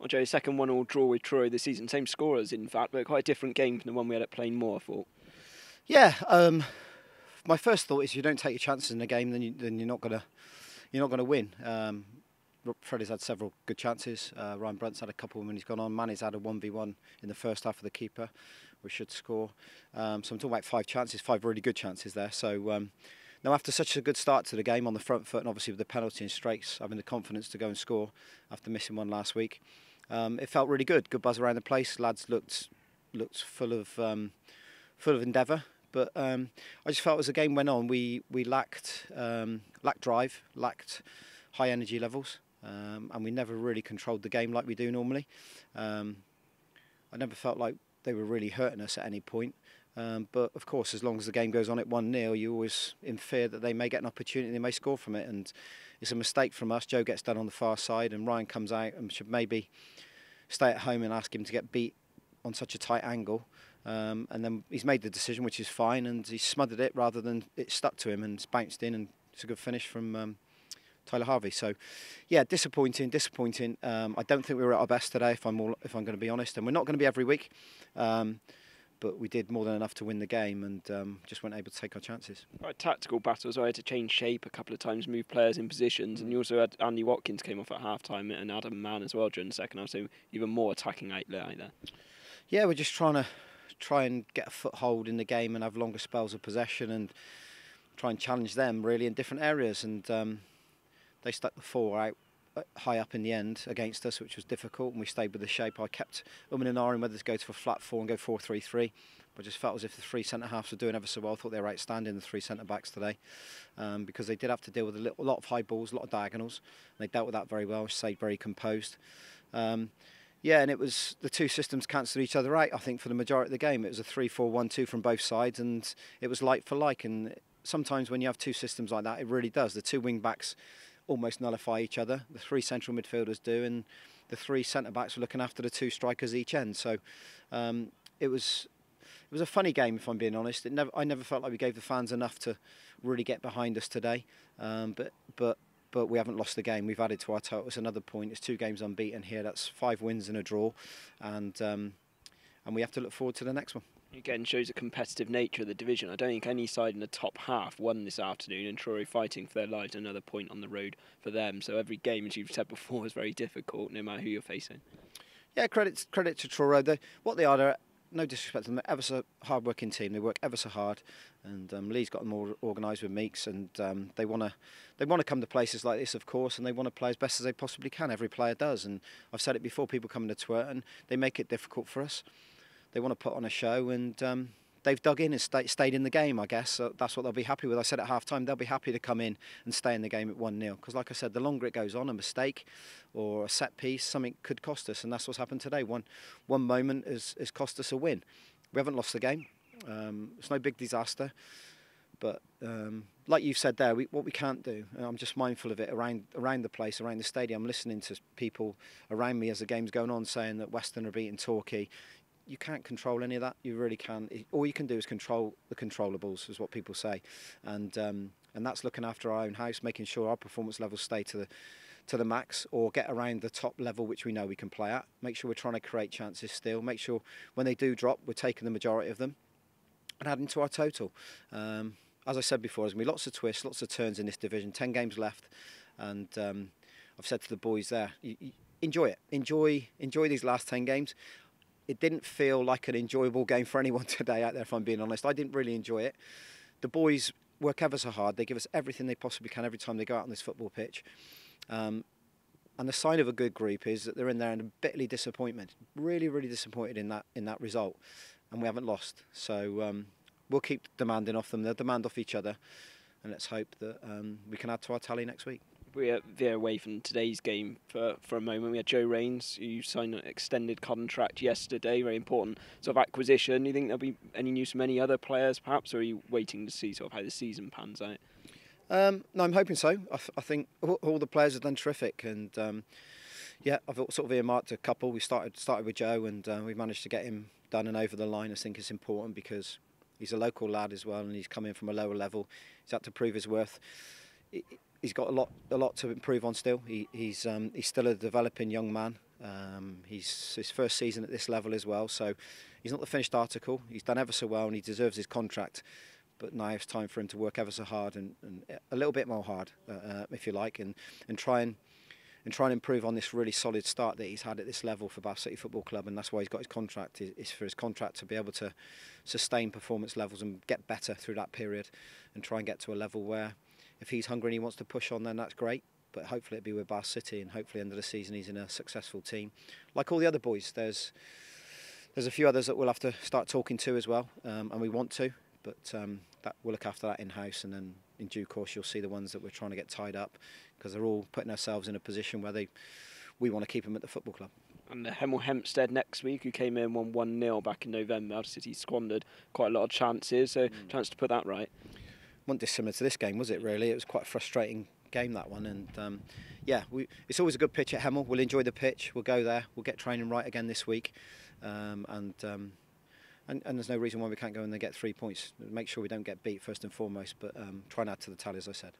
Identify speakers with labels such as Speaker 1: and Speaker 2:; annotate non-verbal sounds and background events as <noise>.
Speaker 1: Well, Joe, second one-all draw with Truro this season. Same scorers, in fact, but quite a different game from the one we had at Plainmoor, I thought.
Speaker 2: Yeah, um, my first thought is if you don't take your chances in a game, then you, then you're not gonna you're not gonna win. Um, Freddie's had several good chances. Uh, Ryan Brunt's had a couple when he's gone on. Manny's had a 1v1 in the first half of the keeper. We should score. Um, so I'm talking about five chances, five really good chances there. So um, now after such a good start to the game on the front foot and obviously with the penalty and strikes, having the confidence to go and score after missing one last week, um, it felt really good. Good buzz around the place. Lads looked looked full of um, full of endeavour. But um, I just felt as the game went on, we we lacked um, lacked drive, lacked high energy levels um, and we never really controlled the game like we do normally. Um, I never felt like they were really hurting us at any point. Um, but of course, as long as the game goes on at 1 0, you're always in fear that they may get an opportunity, they may score from it. And it's a mistake from us. Joe gets done on the far side, and Ryan comes out and should maybe stay at home and ask him to get beat on such a tight angle. Um, and then he's made the decision, which is fine, and he smothered it rather than it stuck to him and it's bounced in. And it's a good finish from um, Tyler Harvey. So, yeah, disappointing, disappointing. Um, I don't think we were at our best today, if I'm all, if I'm going to be honest, and we're not going to be every week. Um, but we did more than enough to win the game and um, just weren't able to take our chances.
Speaker 1: Right, tactical battles. I had to change shape a couple of times, move players in positions, and you also had Andy Watkins came off at half time and Adam Mann as well during the second half, so even more attacking outlet there.
Speaker 2: Yeah, we're just trying to try and get a foothold in the game and have longer spells of possession and try and challenge them really in different areas. And um, they stuck the four out high up in the end against us, which was difficult, and we stayed with the shape. I kept umming and ahhing whether to go to a flat four and go 4 3 3. I just felt as if the three centre halves were doing ever so well. I thought they were outstanding, the three centre backs today, um, because they did have to deal with a, little, a, lot of high balls, a lot of diagonals. And they dealt with that very well, stayed very composed. Um, yeah, and it was the two systems cancelled each other out. I think for the majority of the game, it was a 3-4-1-2 from both sides, and it was like for like. And sometimes when you have two systems like that, it really does. The two wing backs almost nullify each other. The three central midfielders do, and the three centre backs were looking after the two strikers each end. So um, it was it was a funny game, if I'm being honest. It never, I never felt like we gave the fans enough to really get behind us today. Um, but but but we haven't lost the game. We've added to our total. It's another point. It's two games unbeaten here. That's five wins and a draw, and um, and we have to look forward to the next one
Speaker 1: again shows a competitive nature of the division. I don't think any side in the top half won this afternoon, and Truro fighting for their lives. Another point on the road for them. So every game, as you've said before, <laughs> is very difficult, no matter who you're facing.
Speaker 2: Yeah, credit credit to Truro. They, what they are, they're no disrespect to them, ever so hard working team. They work ever so hard, and um, Lee's got them all organised with Meeks, and um, they want to they want to come to places like this, of course, and they want to play as best as they possibly can. Every player does, and I've said it before. People come to Twerton, they make it difficult for us they want to put on a show, and um, they've dug in and stay, stayed in the game. I guess so that's what they'll be happy with. I said at half time they'll be happy to come in and stay in the game at one 0 because, like I said, the longer it goes on, a mistake or a set piece, something could cost us, and that's what's happened today. One one moment has, has cost us a win. We haven't lost the game. Um, it's no big disaster. But um, like you've said there, we, what we can't do, I'm just mindful of it around around the place, around the stadium. I'm listening to people around me as the game's going on saying that Weston are beating Torquay you can't control any of that. You really can. All you can do is control the controllables, is what people say, and um, and that's looking after our own house, making sure our performance levels stay to the to the max or get around the top level which we know we can play at. Make sure we're trying to create chances still. Make sure when they do drop, we're taking the majority of them and adding to our total. Um, as I said before, there's going to be lots of twists, lots of turns in this division. Ten games left, and um, I've said to the boys there, you, you enjoy it. Enjoy enjoy these last ten games it didn't feel like an enjoyable game for anyone <laughs> today out there, if I'm being honest. I didn't really enjoy it. The boys work ever so hard. They give us everything they possibly can every time they go out on this football pitch. Um, and the sign of a good group is that they're in there and a bitterly disappointed, really, really disappointed in that in that result, and we haven't lost. So um, we'll keep demanding off them. They'll demand off each other, and let's hope that um, we can add to our tally next week
Speaker 1: we veer away from today's game for, for a moment. We had Joe Rains, who signed an extended contract yesterday, very important sort of acquisition. Do you think there'll be any news from any other players, perhaps, or are you waiting to see sort of how the season pans out?
Speaker 2: Um, no, I'm hoping so. I, I think all, all, the players have done terrific, and um, yeah, I've sort of earmarked a couple. We started started with Joe, and uh, we managed to get him done and over the line. I think it's important because he's a local lad as well, and he's coming from a lower level. He's had to prove his worth. It, he's got a lot a lot to improve on still. He, he's um, he's still a developing young man, Um, he's his first season at this level as well, so he's not the finished article. He's done ever so well, and he deserves his contract. But now it's time for him to work ever so hard and, and a little bit more hard, uh, uh, if you like, and, and try and and try and improve on this really solid start that he's had at this level for Bath City Football Club, and that's why he's got his contract. Is, is for his contract to be able to sustain performance levels and get better through that period, and try and get to a level where, if he's hungry and he wants to push on, then that's great. But hopefully it'll be with Bath City, and hopefully end of the season he's in a successful team, like all the other boys. There's there's a few others that we'll have to start talking to as well, um, and we want to, but um, that we'll look after that in house, and then in due course you'll see the ones that we're trying to get tied up because they're all putting ourselves in a position where they we want to keep them at the football club.
Speaker 1: And the Hemel Hempstead next week, who came in won 1 0 back in November. City squandered quite a lot of chances, so mm. chance to put that right.
Speaker 2: Wasn't dissimilar to this game, was it? Really, it was quite a frustrating game that one, and um, yeah, we, it's always a good pitch at Hemel. We'll enjoy the pitch. We'll go there. We'll get training right again this week, um, and, um, and and there's no reason why we can't go and get three points. Make sure we don't get beat first and foremost, but um, try and add to the tally, as I said.